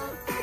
love.